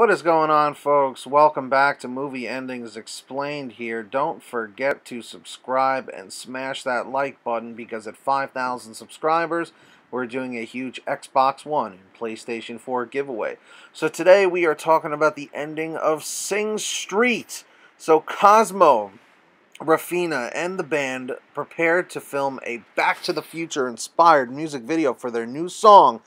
What is going on, folks? Welcome back to Movie Endings Explained here. Don't forget to subscribe and smash that like button because at 5,000 subscribers, we're doing a huge Xbox One and PlayStation 4 giveaway. So today we are talking about the ending of Sing Street. So Cosmo, Raphina, and the band prepared to film a Back to the Future inspired music video for their new song,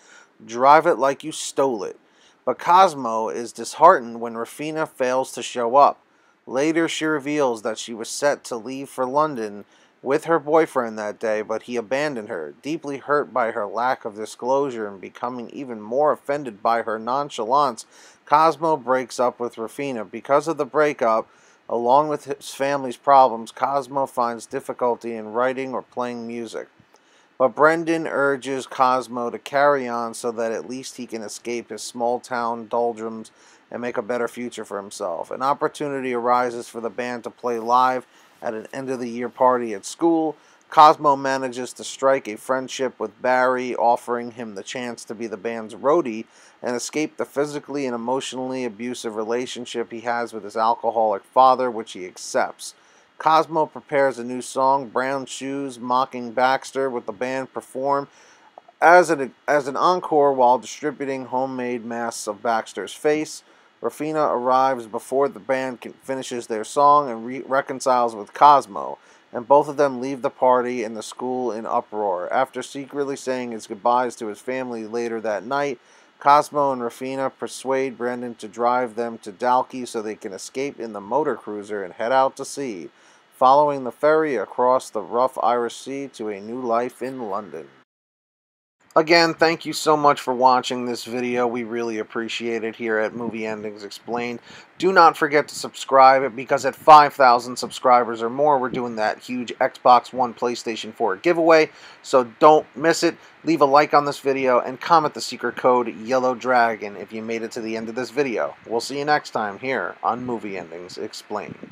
Drive It Like You Stole It. But Cosmo is disheartened when Raphina fails to show up. Later, she reveals that she was set to leave for London with her boyfriend that day, but he abandoned her. Deeply hurt by her lack of disclosure and becoming even more offended by her nonchalance, Cosmo breaks up with Raphina. Because of the breakup, along with his family's problems, Cosmo finds difficulty in writing or playing music. But Brendan urges Cosmo to carry on so that at least he can escape his small town doldrums and make a better future for himself. An opportunity arises for the band to play live at an end of the year party at school. Cosmo manages to strike a friendship with Barry, offering him the chance to be the band's roadie and escape the physically and emotionally abusive relationship he has with his alcoholic father, which he accepts. Cosmo prepares a new song, Brown Shoes, mocking Baxter, with the band perform as an, as an encore while distributing homemade masks of Baxter's face. Raphina arrives before the band finishes their song and re reconciles with Cosmo, and both of them leave the party and the school in uproar. After secretly saying his goodbyes to his family later that night, Cosmo and Raphina persuade Brendan to drive them to Dalkey so they can escape in the motor cruiser and head out to sea, following the ferry across the rough Irish Sea to a new life in London. Again, thank you so much for watching this video. We really appreciate it here at Movie Endings Explained. Do not forget to subscribe because at 5,000 subscribers or more, we're doing that huge Xbox One PlayStation 4 giveaway. So don't miss it. Leave a like on this video and comment the secret code Yellow Dragon if you made it to the end of this video. We'll see you next time here on Movie Endings Explained.